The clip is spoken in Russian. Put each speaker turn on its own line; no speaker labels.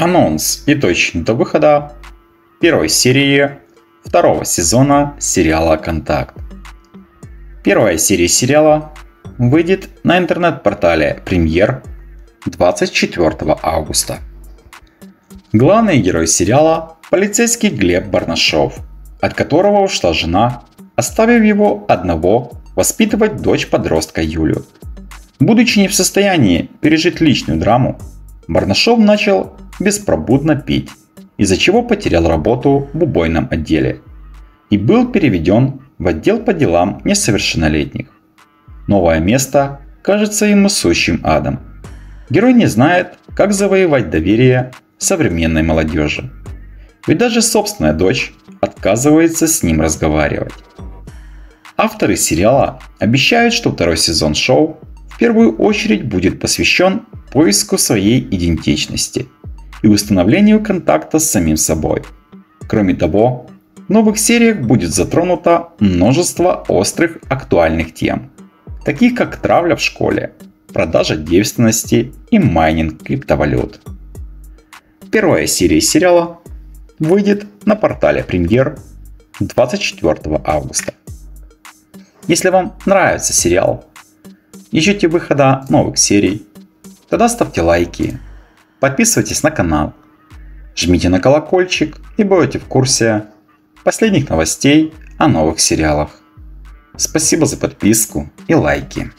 Анонс и точно до выхода первой серии второго сезона сериала «Контакт». Первая серия сериала выйдет на интернет-портале «Премьер» 24 августа. Главный герой сериала – полицейский Глеб Барнашов, от которого ушла жена, оставив его одного воспитывать дочь подростка Юлю. Будучи не в состоянии пережить личную драму, Барнашов начал беспробудно пить, из-за чего потерял работу в убойном отделе и был переведен в отдел по делам несовершеннолетних. Новое место кажется ему сущим адом. Герой не знает, как завоевать доверие современной молодежи. Ведь даже собственная дочь отказывается с ним разговаривать. Авторы сериала обещают, что второй сезон шоу в первую очередь будет посвящен поиску своей идентичности – и установлению контакта с самим собой. Кроме того, в новых сериях будет затронуто множество острых актуальных тем, таких как травля в школе, продажа девственности и майнинг криптовалют. Первая серия сериала выйдет на портале Премьер 24 августа. Если вам нравится сериал, ищите выхода новых серий, тогда ставьте лайки, Подписывайтесь на канал, жмите на колокольчик и будете в курсе последних новостей о новых сериалах. Спасибо за подписку и лайки.